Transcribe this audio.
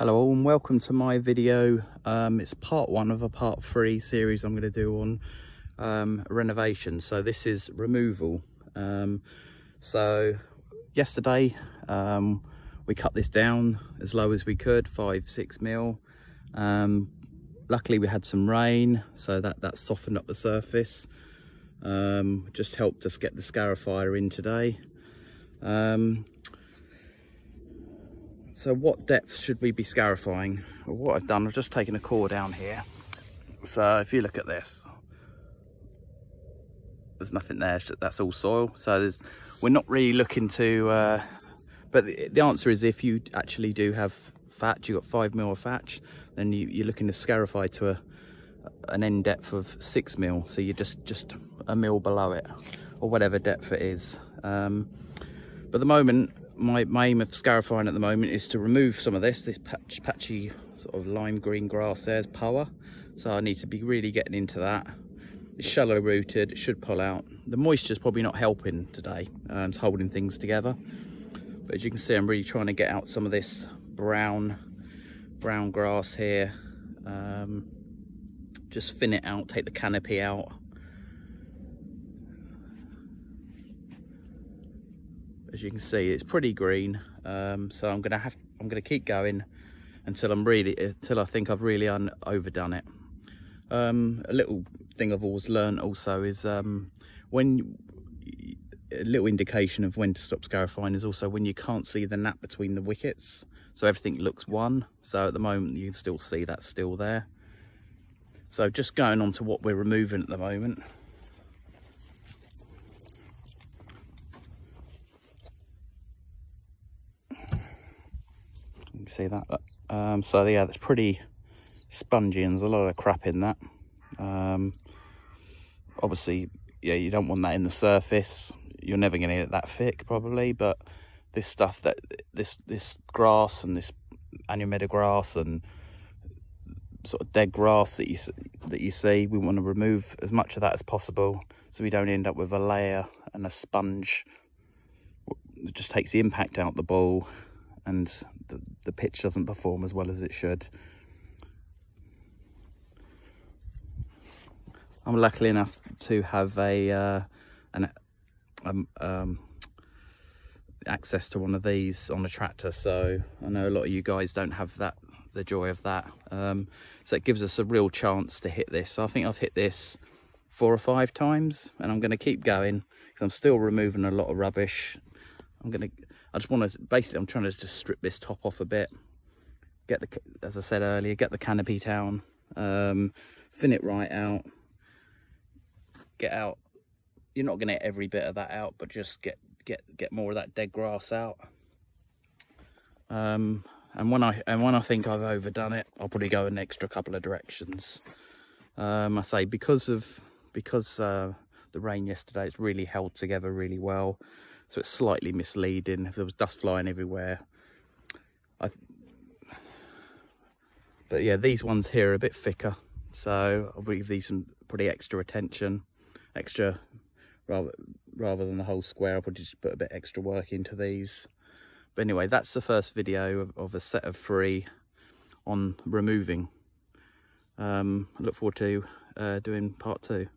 Hello and welcome to my video. Um, it's part one of a part three series I'm going to do on um, renovation. So this is removal. Um, so yesterday um, we cut this down as low as we could, five, six mil. Um, luckily we had some rain so that, that softened up the surface. Um, just helped us get the scarifier in today. So what depth should we be scarifying? Well, what I've done, I've just taken a core down here. So if you look at this, there's nothing there, that's all soil. So there's, we're not really looking to, uh, but the, the, answer is if you actually do have thatch, you've got five mil of thatch, then you, are looking to scarify to a, an end depth of six mil. So you're just, just a mil below it or whatever depth it is. Um, but at the moment, my, my aim of scarifying at the moment is to remove some of this, this patch, patchy sort of lime green grass there's Poa. So I need to be really getting into that. It's shallow rooted, it should pull out. The moisture's probably not helping today, um, it's holding things together. But as you can see, I'm really trying to get out some of this brown, brown grass here. Um, just thin it out, take the canopy out. As you can see it's pretty green. Um, so I'm gonna have I'm gonna keep going until I'm really until I think I've really un overdone it. Um, a little thing I've always learned also is um, when a little indication of when to stop scarifying is also when you can't see the nap between the wickets. So everything looks one. So at the moment you can still see that's still there. So just going on to what we're removing at the moment see that? Um, so yeah that's pretty spongy and there's a lot of crap in that. Um, obviously yeah you don't want that in the surface. You're never going to get that thick probably but this stuff that this this grass and this meadow grass and sort of dead grass that you that you see we want to remove as much of that as possible so we don't end up with a layer and a sponge. It just takes the impact out the ball and the, the pitch doesn't perform as well as it should. I'm lucky enough to have a uh, an um, um, access to one of these on a tractor so I know a lot of you guys don't have that the joy of that. Um, so it gives us a real chance to hit this. So I think I've hit this four or five times and I'm going to keep going because I'm still removing a lot of rubbish. I'm going to I just want to, basically I'm trying to just strip this top off a bit, get the, as I said earlier, get the canopy down, um, thin it right out, get out, you're not going to get every bit of that out, but just get, get, get more of that dead grass out. Um, and when I, and when I think I've overdone it, I'll probably go an extra couple of directions. Um, I say because of, because, uh, the rain yesterday, it's really held together really well so it's slightly misleading. If there was dust flying everywhere. I, but yeah these ones here are a bit thicker. So I'll give these some pretty extra attention extra rather rather than the whole square I'll probably just put a bit extra work into these. But anyway that's the first video of, of a set of three on removing. Um, I look forward to uh, doing part two